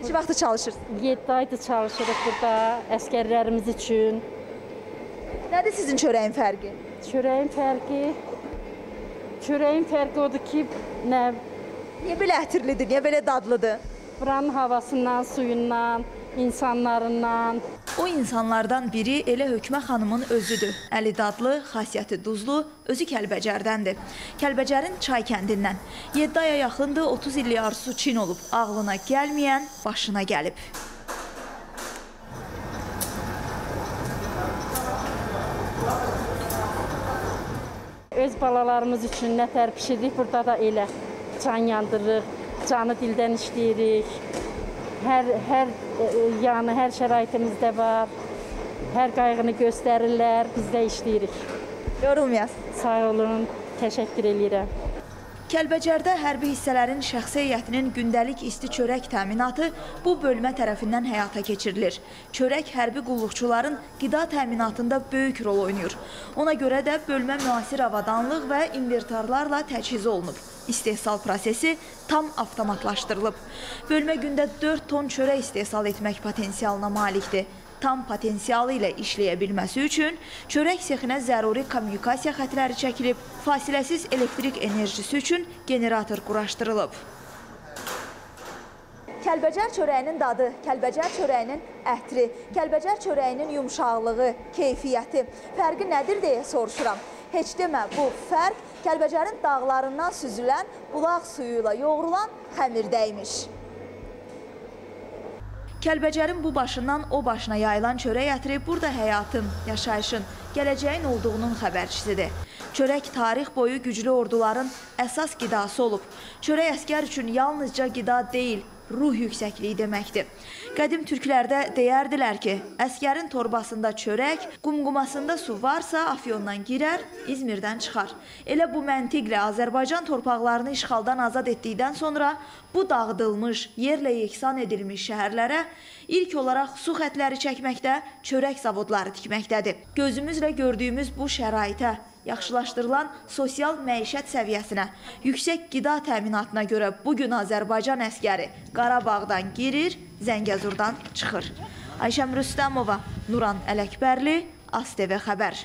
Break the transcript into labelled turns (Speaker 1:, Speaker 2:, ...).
Speaker 1: Neçə vaxtdır çalışırsınız?
Speaker 2: 7 aydır çalışırıq burada əskərlərimiz üçün.
Speaker 1: Nədir sizin çörəyin fərqi?
Speaker 2: Çörəyin fərqi Çörəyin fərqi odur ki, nə
Speaker 1: Niyə belə ətirlidir? Niyə belə dadlıdır?
Speaker 2: buranın havasından, suyundan, insanlarından,
Speaker 3: O insanlardan biri elə Hökmə xanımın özüdür. Əli dadlı, xasiyyəti duzlu, özü Kəlbəcərdəndir. Kəlbəcərin Çay kəndindən. 7 aya yaxındır, 30 illik arzusu Çin olub. Ağlına gəlməyən başına gəlib.
Speaker 2: öz balalarımız üçün nətər bişiririk, burada da elə can yandırırıq, canı dildən işləyirik. Hər hər e, yanı, hər şəraitimizdə var. Hər qayğını göstərirlər, biz də işləyirik.
Speaker 1: Yorulmayasınız.
Speaker 2: Sağ olun, təşəkkür eləyirəm.
Speaker 3: Kəlbəcərdə hərbi hissələrin şəxsi heyətinin gündəlik isti çörək təminatı bu bölmə tərəfindən həyata keçirilir. Çörək hərbi qulluqçuların qida təminatında böyük rol oynayır. Ona görə də bölmə müasir avadanlıq və inventarlarla təchiz olunub. İstehsal prosesi tam avtomatlaşdırılıb. Bölmə gündə 4 ton çörək istehsal etmək potensialına malikdir tam potensialı ilə işləyə bilməsi üçün çörək sexinə zəruri kommunikasiya xətləri çəkilib, fasiləsiz elektrik enerjisi üçün generator quraşdırılıb.
Speaker 1: Kəlbəcər çörəyinin dadı, Kəlbəcər çörəyinin ətri, Kəlbəcər çörəyinin yumşaqlığı, keyfiyyəti, fərqi nədir deyə soruşuram. Heç demə, bu fərq Kəlbəcərin dağlarından süzülən, bulaq suyu ilə yoğrulan xəmirdəymiş.
Speaker 3: Kəlbəcərin bu başından o başına yayılan çörək ətri burada həyatın, yaşayışın, gələcəyin olduğunun xəbərçisidir. Çörək tarix boyu güclü orduların əsas qidası olub. Çörək əskər üçün yalnızca qida deyil, ruh yüksəkliyi deməkdir. Qədim türklərdə deyərdilər ki, əskərin torbasında çörək, qumqumasında su varsa Afyondan girər, İzmirdən çıxar. Elə bu məntiqlə Azərbaycan torpaqlarını işğaldan azad etdikdən sonra bu dağıdılmış, yerlə yeksan edilmiş şəhərlərə ilk olaraq su xətləri çəkməkdə, çörək zavodları tikməkdədir. Gözümüzlə gördüyümüz bu şəraitə yaxşılaşdırılan sosial məişət səviyyəsinə, yüksək qida təminatına görə bu gün Azərbaycan əskəri Qarabağdan girir, Zəngəzurdan çıxır. Ayşəm Rüstəmova, Nuran Ələkbərli, ASTV xəbər.